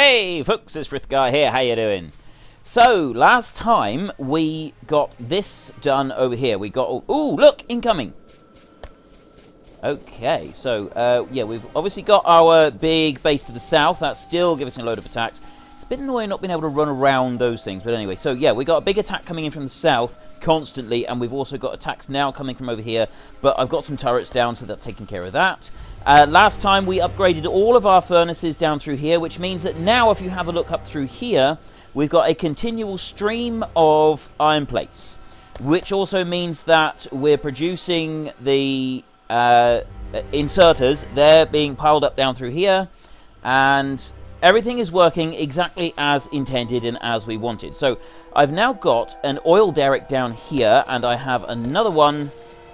Hey folks, it's Frithgar here, how you doing? So, last time we got this done over here. We got... all, Oh, look! Incoming! Okay, so, uh, yeah, we've obviously got our big base to the south. That's still giving us a load of attacks. It's a bit annoying not being able to run around those things, but anyway. So, yeah, we got a big attack coming in from the south constantly, and we've also got attacks now coming from over here, but I've got some turrets down, so that's taking care of that. Uh, last time we upgraded all of our furnaces down through here, which means that now if you have a look up through here, we've got a continual stream of iron plates, which also means that we're producing the uh, inserters. They're being piled up down through here, and everything is working exactly as intended and as we wanted. So I've now got an oil derrick down here, and I have another one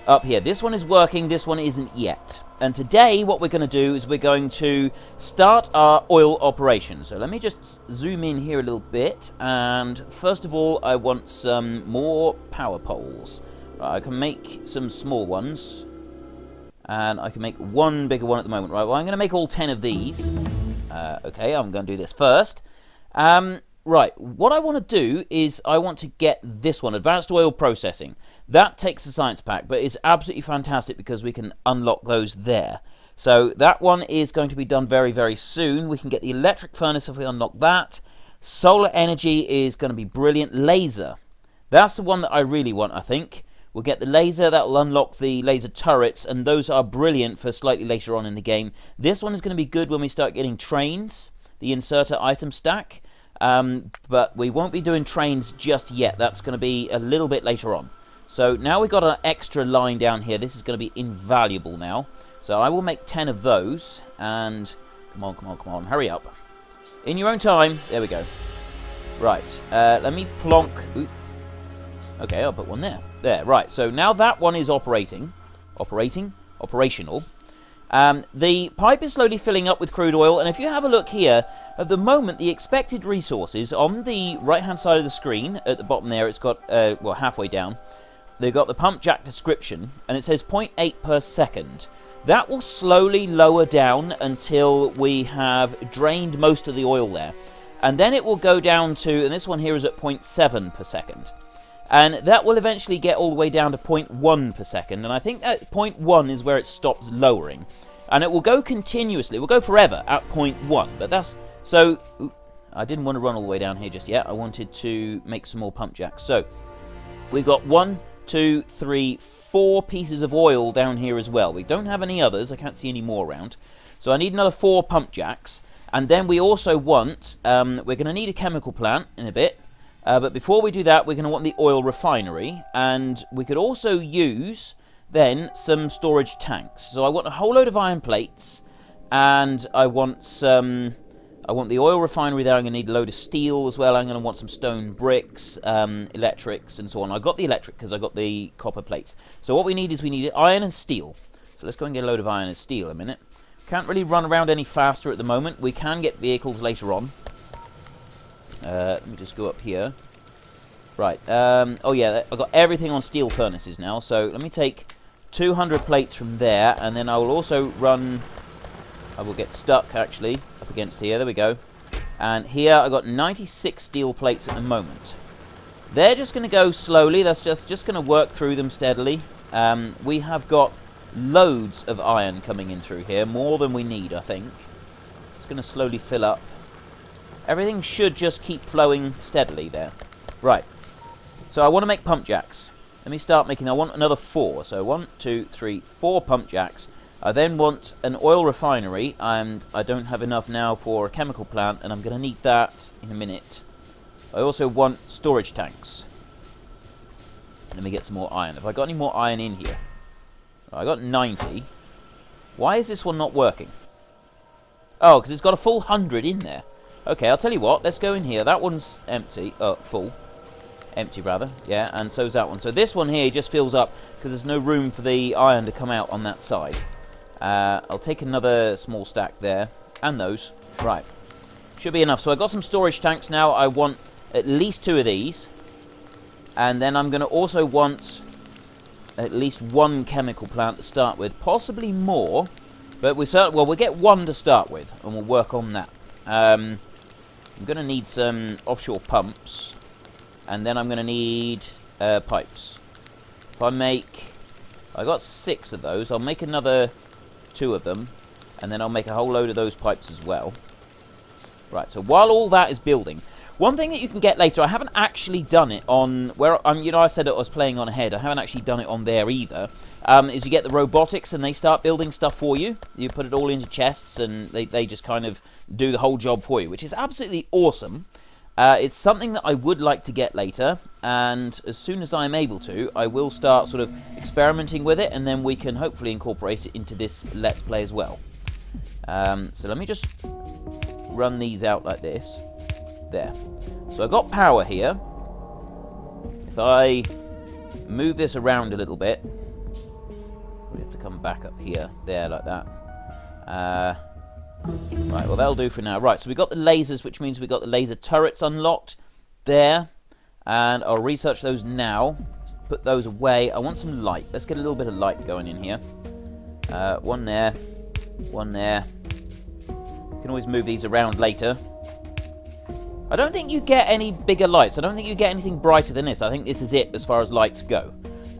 up here. This one is working, this one isn't yet. And today, what we're going to do is we're going to start our oil operation. So let me just zoom in here a little bit. And first of all, I want some more power poles. Right, I can make some small ones. And I can make one bigger one at the moment. Right, well, I'm going to make all 10 of these. Uh, okay, I'm going to do this first. Um, right, what I want to do is I want to get this one, Advanced Oil Processing. That takes the science pack, but it's absolutely fantastic because we can unlock those there. So that one is going to be done very, very soon. We can get the electric furnace if we unlock that. Solar energy is going to be brilliant. Laser. That's the one that I really want, I think. We'll get the laser, that will unlock the laser turrets, and those are brilliant for slightly later on in the game. This one is going to be good when we start getting trains, the inserter item stack, um, but we won't be doing trains just yet. That's going to be a little bit later on. So now we've got an extra line down here. This is going to be invaluable now. So I will make 10 of those. And come on, come on, come on. Hurry up. In your own time. There we go. Right. Uh, let me plonk. Okay, I'll put one there. There, right. So now that one is operating. Operating? Operational. Um, the pipe is slowly filling up with crude oil, and if you have a look here, at the moment, the expected resources on the right-hand side of the screen, at the bottom there, it's got, uh, well, halfway down, they've got the pump jack description, and it says 0.8 per second. That will slowly lower down until we have drained most of the oil there. And then it will go down to, and this one here is at 0.7 per second. And that will eventually get all the way down to 0.1 per second. And I think that 0.1 is where it stops lowering. And it will go continuously, it will go forever at 0.1. But that's, so, I didn't want to run all the way down here just yet. I wanted to make some more pump jacks. So, we've got one, two, three, four pieces of oil down here as well. We don't have any others. I can't see any more around. So I need another four pump jacks. And then we also want, um, we're going to need a chemical plant in a bit. Uh, but before we do that, we're going to want the oil refinery. And we could also use, then, some storage tanks. So I want a whole load of iron plates. And I want some I want the oil refinery there. I'm going to need a load of steel as well. I'm going to want some stone bricks, um, electrics, and so on. I got the electric because I got the copper plates. So what we need is we need iron and steel. So let's go and get a load of iron and steel a minute. Can't really run around any faster at the moment. We can get vehicles later on. Uh, let me just go up here. Right. Um, oh, yeah. I've got everything on steel furnaces now. So let me take 200 plates from there. And then I will also run... I will get stuck, actually up against here. There we go. And here i got 96 steel plates at the moment. They're just going to go slowly. That's just, just going to work through them steadily. Um, we have got loads of iron coming in through here. More than we need, I think. It's going to slowly fill up. Everything should just keep flowing steadily there. Right. So I want to make pump jacks. Let me start making... I want another four. So one, two, three, four pump jacks. I then want an oil refinery, and I don't have enough now for a chemical plant, and I'm going to need that in a minute. I also want storage tanks. Let me get some more iron. Have I got any more iron in here? I got 90. Why is this one not working? Oh, because it's got a full 100 in there. Okay, I'll tell you what. Let's go in here. That one's empty. Uh, full. Empty, rather. Yeah, and so's that one. So this one here just fills up because there's no room for the iron to come out on that side. Uh, I'll take another small stack there. And those. Right. Should be enough. So I've got some storage tanks now. I want at least two of these. And then I'm going to also want at least one chemical plant to start with. Possibly more. But we well, we'll get one to start with. And we'll work on that. Um, I'm going to need some offshore pumps. And then I'm going to need uh, pipes. If I make... I got six of those. I'll make another two of them. And then I'll make a whole load of those pipes as well. Right, so while all that is building... One thing that you can get later, I haven't actually done it on... where um, You know, I said I was playing on ahead. I haven't actually done it on there either. Um, is you get the robotics and they start building stuff for you. You put it all into chests and they, they just kind of do the whole job for you, which is absolutely awesome. Uh, it's something that I would like to get later, and as soon as I'm able to, I will start sort of experimenting with it, and then we can hopefully incorporate it into this Let's Play as well. Um, so let me just run these out like this. There. So I've got power here. If I move this around a little bit, we have to come back up here, there, like that. Uh, Right, well that'll do for now. Right, so we got the lasers, which means we got the laser turrets unlocked there. And I'll research those now. Put those away. I want some light. Let's get a little bit of light going in here. Uh, one there. One there. You can always move these around later. I don't think you get any bigger lights. I don't think you get anything brighter than this. I think this is it as far as lights go.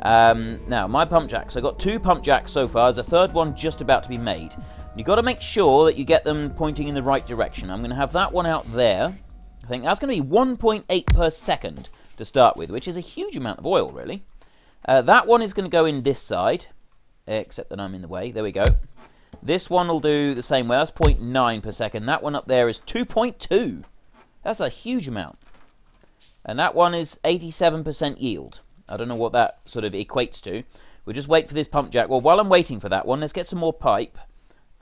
Um, now, my pump jacks. i got two pump jacks so far. There's a third one just about to be made. You've got to make sure that you get them pointing in the right direction. I'm going to have that one out there. I think that's going to be 1.8 per second to start with, which is a huge amount of oil, really. Uh, that one is going to go in this side, except that I'm in the way. There we go. This one will do the same way. That's 0.9 per second. That one up there is 2.2. That's a huge amount. And that one is 87% yield. I don't know what that sort of equates to. We'll just wait for this pump jack. Well, while I'm waiting for that one, let's get some more pipe.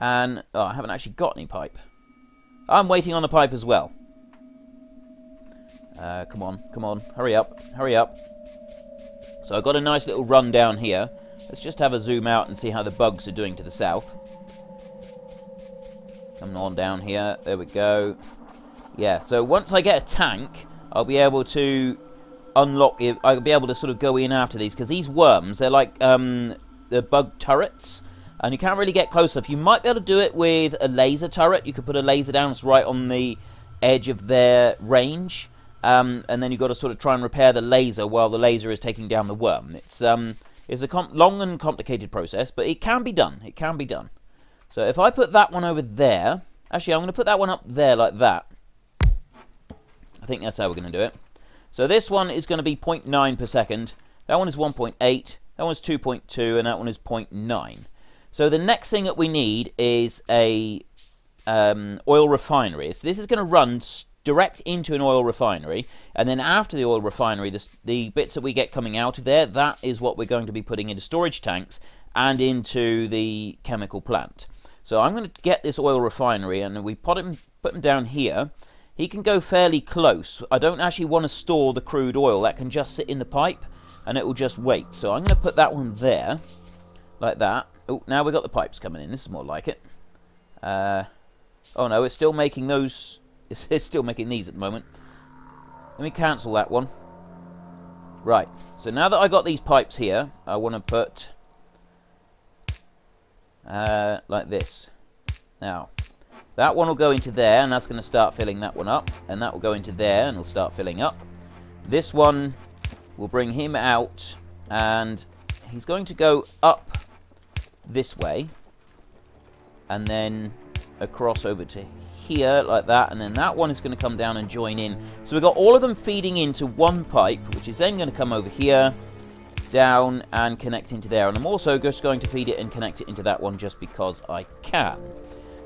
And oh, I haven't actually got any pipe. I'm waiting on the pipe as well. Uh, come on, come on, hurry up, hurry up. So I've got a nice little run down here. Let's just have a zoom out and see how the bugs are doing to the south. Come on down here, there we go. Yeah, so once I get a tank, I'll be able to unlock it. I'll be able to sort of go in after these, because these worms, they're like um, the bug turrets and you can't really get close enough. You might be able to do it with a laser turret. You could put a laser down, right on the edge of their range, um, and then you've got to sort of try and repair the laser while the laser is taking down the worm. It's um, it's a long and complicated process, but it can be done. It can be done. So if I put that one over there, actually I'm going to put that one up there like that. I think that's how we're going to do it. So this one is going to be 0.9 per second. That one is 1.8. That one is 2.2, and that one is 0.9. So the next thing that we need is a um, oil refinery. So this is going to run direct into an oil refinery, and then after the oil refinery, the, the bits that we get coming out of there, that is what we're going to be putting into storage tanks and into the chemical plant. So I'm going to get this oil refinery, and we put him, put him down here. He can go fairly close. I don't actually want to store the crude oil. That can just sit in the pipe, and it will just wait. So I'm going to put that one there, like that. Oh, now we've got the pipes coming in. This is more like it. Uh, oh no, it's still making those... It's, still making these at the moment. Let me cancel that one. Right, so now that I got these pipes here, I want to put... Uh, like this. Now, that one will go into there, and that's going to start filling that one up. And that will go into there, and it'll start filling up. This one will bring him out, and he's going to go up this way and then across over to here like that and then that one is going to come down and join in. So we've got all of them feeding into one pipe which is then going to come over here down and connect into there. And I'm also just going to feed it and connect it into that one just because I can.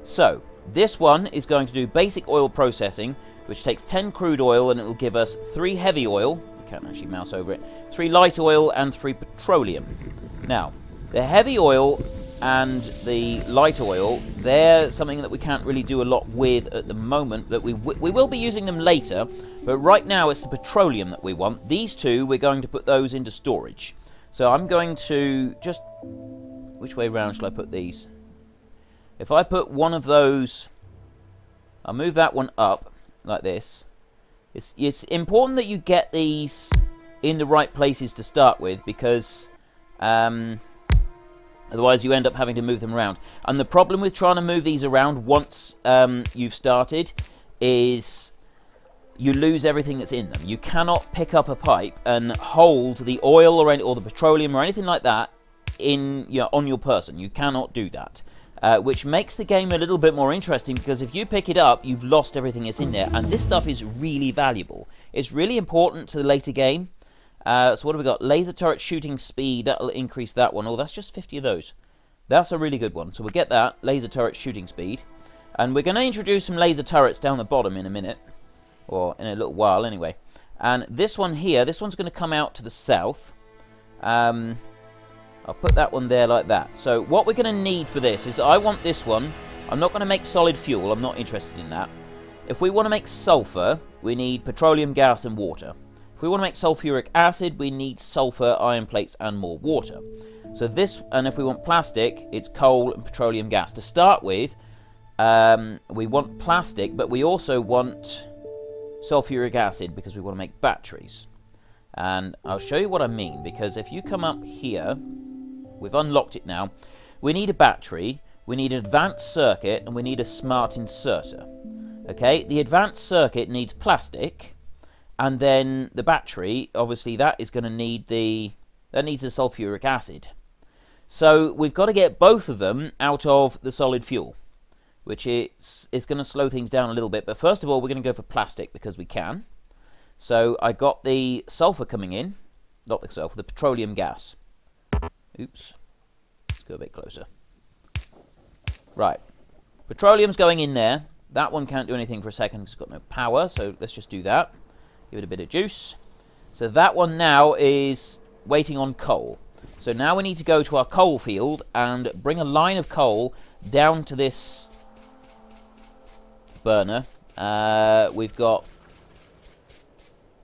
So this one is going to do basic oil processing which takes 10 crude oil and it will give us 3 heavy oil. You can't actually mouse over it. 3 light oil and 3 petroleum. Now the heavy oil and the light oil, they're something that we can't really do a lot with at the moment. That we we will be using them later, but right now it's the petroleum that we want. These two, we're going to put those into storage. So I'm going to just which way round shall I put these? If I put one of those, I'll move that one up like this. It's it's important that you get these in the right places to start with because. Um, Otherwise, you end up having to move them around. And the problem with trying to move these around once um, you've started is you lose everything that's in them. You cannot pick up a pipe and hold the oil or any, or the petroleum or anything like that in you know, on your person. You cannot do that. Uh, which makes the game a little bit more interesting because if you pick it up, you've lost everything that's in there, and this stuff is really valuable. It's really important to the later game. Uh, so what have we got? Laser turret shooting speed, that'll increase that one. Oh, that's just 50 of those. That's a really good one. So we'll get that, laser turret shooting speed. And we're going to introduce some laser turrets down the bottom in a minute. Or in a little while, anyway. And this one here, this one's going to come out to the south. Um, I'll put that one there like that. So what we're going to need for this is I want this one. I'm not going to make solid fuel. I'm not interested in that. If we want to make sulfur, we need petroleum gas and water. If we want to make sulfuric acid, we need sulfur, iron plates, and more water. So this, and if we want plastic, it's coal and petroleum gas. To start with, um, we want plastic, but we also want sulfuric acid because we want to make batteries. And I'll show you what I mean, because if you come up here, We've unlocked it now. We need a battery, we need an advanced circuit, and we need a smart inserter. Okay, the advanced circuit needs plastic, and then the battery, obviously that is going to need the, that needs the sulfuric acid. So we've got to get both of them out of the solid fuel, which is, is going to slow things down a little bit. But first of all, we're going to go for plastic because we can. So I got the sulfur coming in, not the sulfur, the petroleum gas. Oops. Let's go a bit closer. Right. Petroleum's going in there. That one can't do anything for a second it's got no power, so let's just do that. Give it a bit of juice. So that one now is waiting on coal. So now we need to go to our coal field and bring a line of coal down to this burner. Uh, we've got...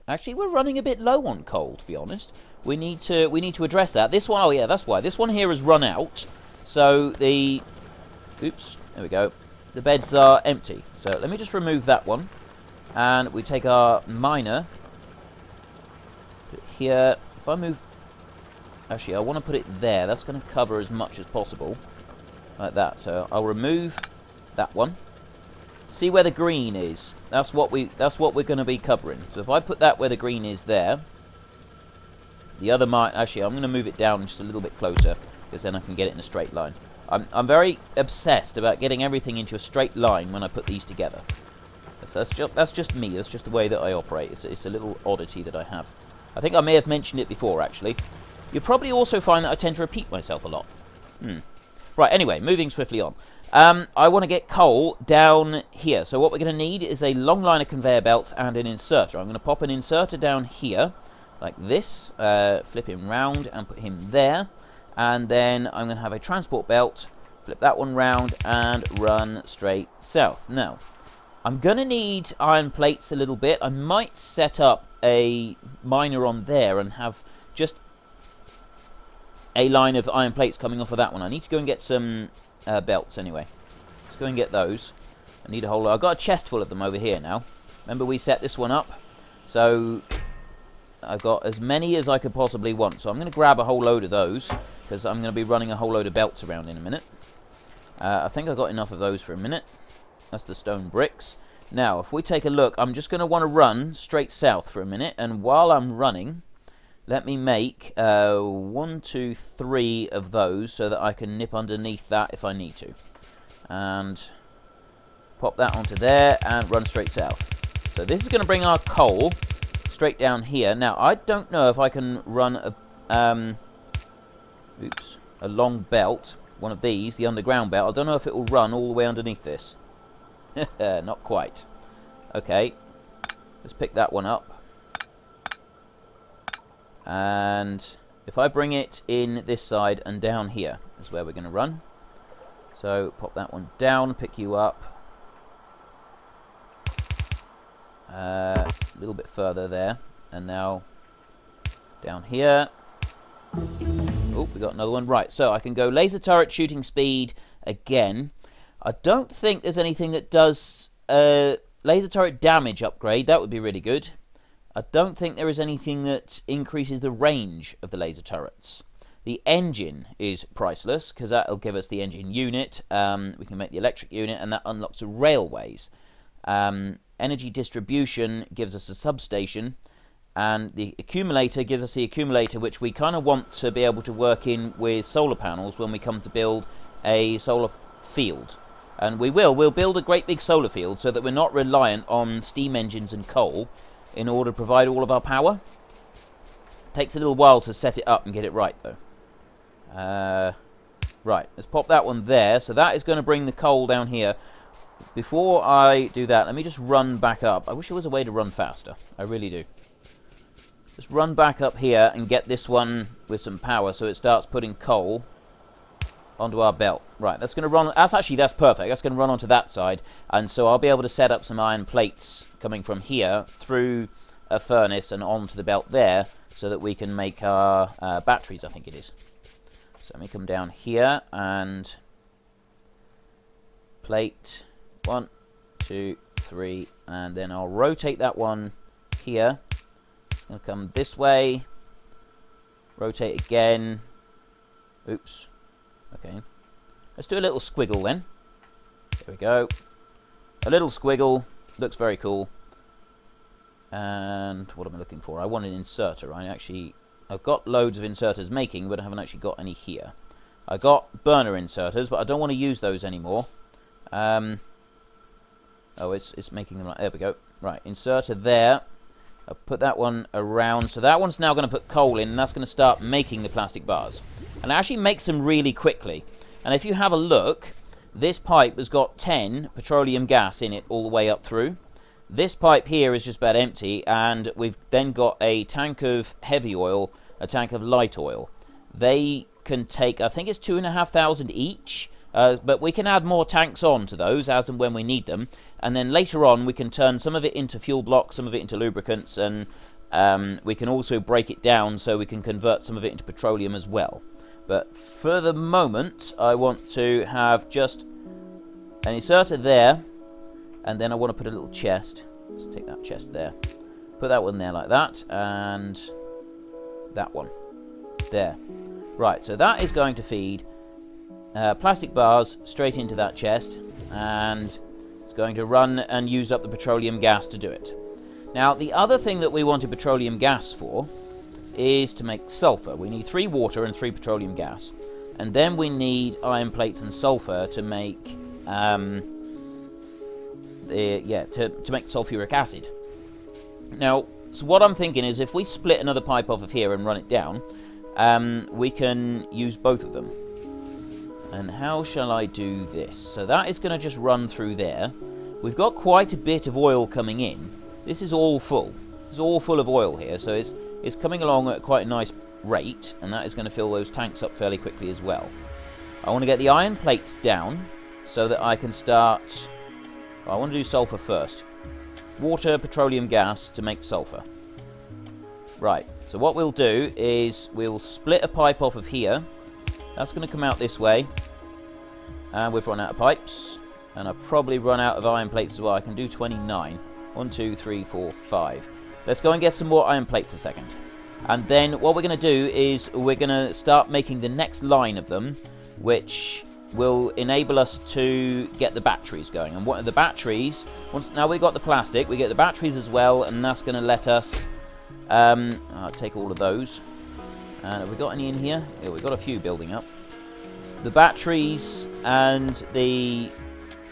Actually, we're running a bit low on coal, to be honest we need to we need to address that. This one, oh yeah, that's why. This one here has run out. So the, oops, there we go. The beds are empty. So let me just remove that one. And we take our miner. here. If I move, actually I want to put it there. That's going to cover as much as possible. Like that. So I'll remove that one. See where the green is. That's what we. That's what we're going to be covering. So if I put that where the green is there, the other might... Actually, I'm going to move it down just a little bit closer, because then I can get it in a straight line. I'm, I'm very obsessed about getting everything into a straight line when I put these together. That's, just, that's just me. That's just the way that I operate. It's, it's a little oddity that I have. I think I may have mentioned it before, actually. You'll probably also find that I tend to repeat myself a lot. Hmm. Right, anyway, moving swiftly on. Um, I want to get coal down here. So what we're going to need is a long line of conveyor belts and an inserter. I'm going to pop an inserter down here like this, uh, flip him round and put him there. And then I'm going to have a transport belt, flip that one round and run straight south. Now, I'm going to need iron plates a little bit. I might set up a miner on there and have just a line of iron plates coming off of that one. I need to go and get some uh, belts anyway. Let's go and get those. I need a whole lot. I've got a chest full of them over here now. Remember we set this one up? So I've got as many as I could possibly want. So I'm going to grab a whole load of those, because I'm going to be running a whole load of belts around in a minute. Uh, I think I've got enough of those for a minute. That's the stone bricks. Now, if we take a look, I'm just going to want to run straight south for a minute, and while I'm running, let me make uh, one, two, three of those so that I can nip underneath that if I need to. And pop that onto there and run straight south. So this is going to bring our coal straight down here. Now, I don't know if I can run a, um, oops, a long belt, one of these, the underground belt. I don't know if it will run all the way underneath this. Not quite. Okay, let's pick that one up. And if I bring it in this side and down here is where we're going to run. So pop that one down, pick you up. Uh, a little bit further there. And now down here. Oh, we got another one. Right, so I can go laser turret shooting speed again. I don't think there's anything that does uh, laser turret damage upgrade. That would be really good. I don't think there is anything that increases the range of the laser turrets. The engine is priceless because that'll give us the engine unit. Um, we can make the electric unit and that unlocks the railways. Um, energy distribution gives us a substation, and the accumulator gives us the accumulator, which we kind of want to be able to work in with solar panels when we come to build a solar field. And we will. We'll build a great big solar field so that we're not reliant on steam engines and coal in order to provide all of our power. Takes a little while to set it up and get it right, though. Uh, right, let's pop that one there. So that is going to bring the coal down here. Before I do that, let me just run back up. I wish there was a way to run faster. I really do. Just run back up here and get this one with some power so it starts putting coal onto our belt. Right, that's going to run... That's actually, that's perfect. That's going to run onto that side. And so I'll be able to set up some iron plates coming from here through a furnace and onto the belt there so that we can make our uh, batteries, I think it is. So let me come down here and plate one, two, three, and then I'll rotate that one here going to come this way. Rotate again. Oops. Okay. Let's do a little squiggle then. There we go. A little squiggle. Looks very cool. And what am I looking for? I want an inserter. I actually... I've got loads of inserters making, but I haven't actually got any here. I got burner inserters, but I don't want to use those anymore. Um, oh, it's, it's making them... Like, there we go. Right, inserter there. I'll put that one around. So that one's now going to put coal in, and that's going to start making the plastic bars. And it actually makes them really quickly. And if you have a look, this pipe has got 10 petroleum gas in it all the way up through. This pipe here is just about empty, and we've then got a tank of heavy oil, a tank of light oil. They can take, I think it's 2,500 each, uh, but we can add more tanks on to those as and when we need them and then later on we can turn some of it into fuel blocks, some of it into lubricants, and um, we can also break it down so we can convert some of it into petroleum as well. But for the moment, I want to have just an inserter there, and then I want to put a little chest. Let's take that chest there. Put that one there like that, and that one there. Right, so that is going to feed uh, plastic bars straight into that chest, and going to run and use up the petroleum gas to do it. Now, the other thing that we wanted petroleum gas for is to make sulfur. We need three water and three petroleum gas. And then we need iron plates and sulfur to make, um, the, yeah, to, to make sulfuric acid. Now, so what I'm thinking is if we split another pipe off of here and run it down, um, we can use both of them. And how shall I do this? So that is going to just run through there. We've got quite a bit of oil coming in. This is all full. It's all full of oil here, so it's, it's coming along at quite a nice rate, and that is going to fill those tanks up fairly quickly as well. I want to get the iron plates down so that I can start... I want to do sulfur first. Water, petroleum gas to make sulfur. Right, so what we'll do is we'll split a pipe off of here. That's going to come out this way. And we've run out of pipes. And I've probably run out of iron plates as well. I can do 29. 1, 2, 3, 4, 5. Let's go and get some more iron plates a second. And then what we're going to do is we're going to start making the next line of them, which will enable us to get the batteries going. And what are the batteries? Once now we've got the plastic, we get the batteries as well, and that's going to let us um, take all of those. And have we got any in here? Yeah, we've got a few building up the batteries and the,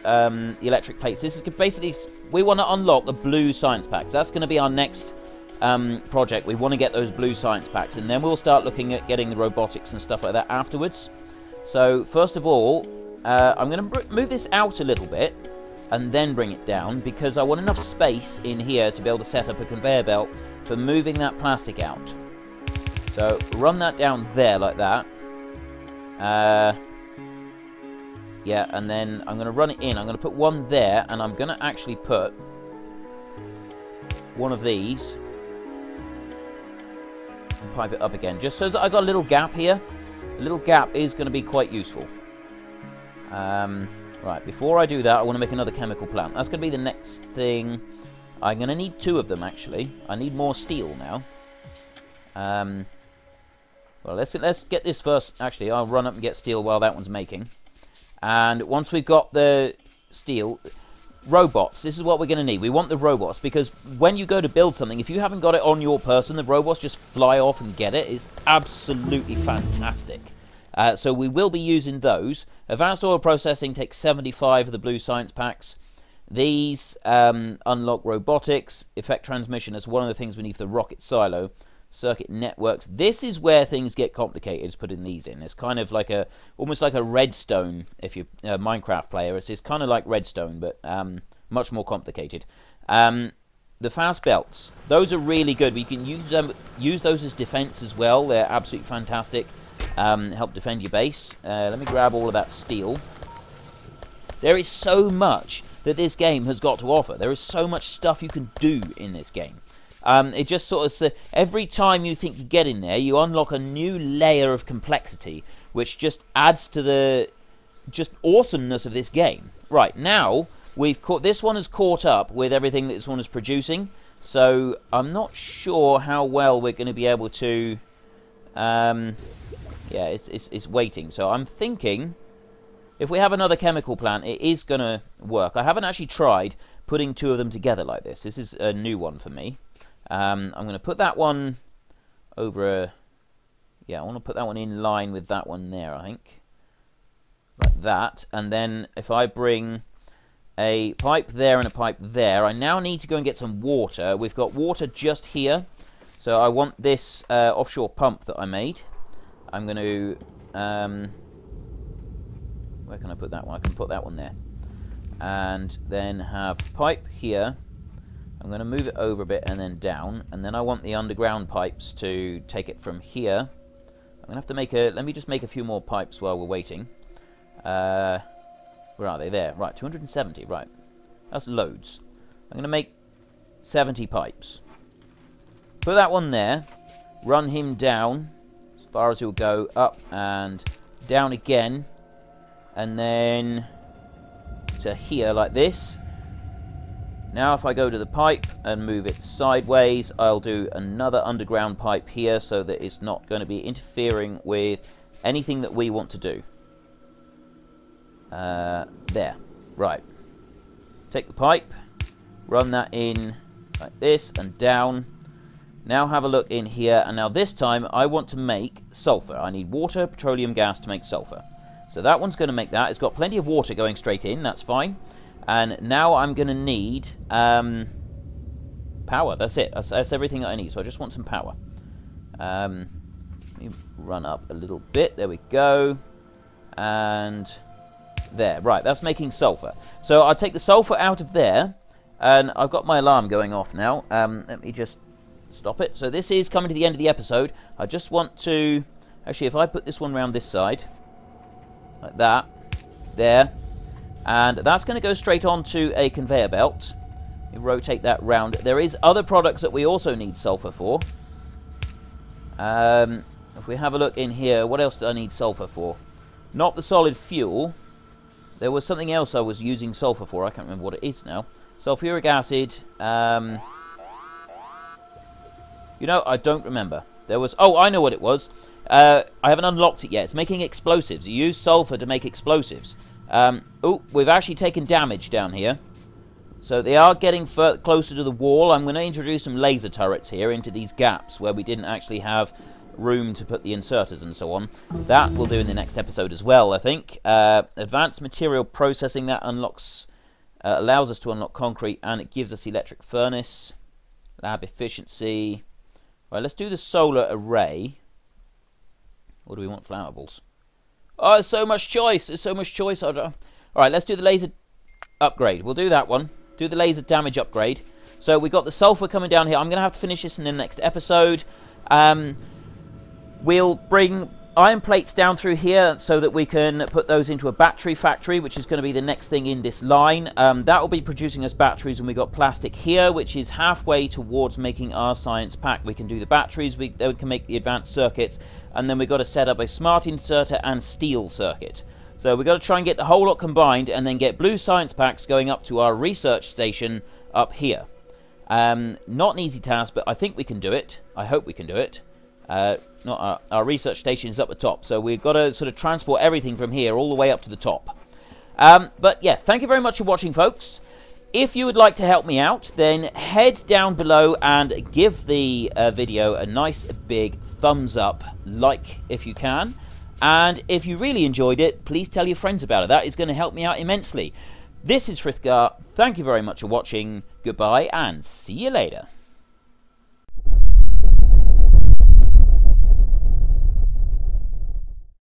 um, the electric plates. This is basically, we want to unlock the blue science packs. That's going to be our next um, project. We want to get those blue science packs, and then we'll start looking at getting the robotics and stuff like that afterwards. So, first of all, uh, I'm going to move this out a little bit and then bring it down because I want enough space in here to be able to set up a conveyor belt for moving that plastic out. So, run that down there like that. Uh, yeah, and then I'm going to run it in. I'm going to put one there, and I'm going to actually put one of these and pipe it up again, just so that I got a little gap here. A little gap is going to be quite useful. Um, right, before I do that, I want to make another chemical plant. That's going to be the next thing. I'm going to need two of them, actually. I need more steel now. Um, well, let's let's get this first. Actually, I'll run up and get steel while that one's making. And once we've got the steel, robots. This is what we're going to need. We want the robots because when you go to build something, if you haven't got it on your person, the robots just fly off and get it. It's absolutely fantastic. Uh, so we will be using those. Advanced oil processing takes 75 of the blue science packs. These um, unlock robotics, effect transmission. That's one of the things we need for the rocket silo. Circuit networks. This is where things get complicated. Is putting these in. It's kind of like a, almost like a redstone. If you're a Minecraft player, it's, it's kind of like redstone, but um, much more complicated. Um, the fast belts. Those are really good. We can use them, use those as defense as well. They're absolutely fantastic. Um, help defend your base. Uh, let me grab all of that steel. There is so much that this game has got to offer. There is so much stuff you can do in this game. Um, it just sort of every time you think you get in there, you unlock a new layer of complexity, which just adds to the just awesomeness of this game. Right now, we've caught this one has caught up with everything that this one is producing, so I'm not sure how well we're going to be able to. Um, yeah, it's, it's it's waiting. So I'm thinking if we have another chemical plant, it is going to work. I haven't actually tried putting two of them together like this. This is a new one for me. Um, I'm going to put that one over a... Yeah, I want to put that one in line with that one there, I think. Like that. And then if I bring a pipe there and a pipe there, I now need to go and get some water. We've got water just here. So I want this uh, offshore pump that I made. I'm going to... Um, where can I put that one? I can put that one there. And then have pipe here. I'm going to move it over a bit and then down. And then I want the underground pipes to take it from here. I'm going to have to make a... Let me just make a few more pipes while we're waiting. Uh, where are they? There. Right, 270. Right. That's loads. I'm going to make 70 pipes. Put that one there. Run him down as far as he'll go. Up and down again and then to here like this. Now if I go to the pipe and move it sideways, I'll do another underground pipe here so that it's not going to be interfering with anything that we want to do. Uh, there. Right. Take the pipe, run that in like this and down. Now have a look in here, and now this time I want to make sulfur. I need water, petroleum gas to make sulfur. So that one's going to make that. It's got plenty of water going straight in. That's fine. And now I'm going to need um, power. That's it. That's, that's, everything that I need. So I just want some power. Um, let me run up a little bit. There we go. And there. Right, that's making sulfur. So I'll take the sulfur out of there. And I've got my alarm going off now. Um, let me just stop it. So this is coming to the end of the episode. I just want to... Actually, if I put this one around this side like that, there, and that's going to go straight onto a conveyor belt. Rotate that round. There is other products that we also need sulfur for. Um, if we have a look in here, what else do I need sulfur for? Not the solid fuel. There was something else I was using sulfur for. I can't remember what it is now. Sulfuric acid. Um, you know, I don't remember. There was... Oh, I know what it was. Uh, I haven't unlocked it yet. It's making explosives. You use sulfur to make explosives. Um, oh, we've actually taken damage down here. So they are getting closer to the wall. I'm going to introduce some laser turrets here into these gaps where we didn't actually have room to put the inserters and so on. That we'll do in the next episode as well, I think. Uh, advanced material processing, that unlocks, uh, allows us to unlock concrete and it gives us electric furnace. Lab efficiency. Right, let's do the solar array. Or do we want flammables? Oh, there's so much choice. There's so much choice. All right, let's do the laser upgrade. We'll do that one. Do the laser damage upgrade. So we've got the sulfur coming down here. I'm going to have to finish this in the next episode. Um, we'll bring iron plates down through here so that we can put those into a battery factory, which is going to be the next thing in this line. Um, that will be producing us batteries, and we got plastic here, which is halfway towards making our science pack. We can do the batteries, we, we can make the advanced circuits, and then we've got to set up a smart inserter and steel circuit. So we've got to try and get the whole lot combined, and then get blue science packs going up to our research station up here. Um, not an easy task, but I think we can do it. I hope we can do it. Uh, not our, our, research station is up the top, so we've got to sort of transport everything from here all the way up to the top. Um, but yeah, thank you very much for watching, folks. If you would like to help me out, then head down below and give the uh, video a nice big thumbs up, like if you can. And if you really enjoyed it, please tell your friends about it. That is going to help me out immensely. This is Frithgar. Thank you very much for watching. Goodbye and see you later.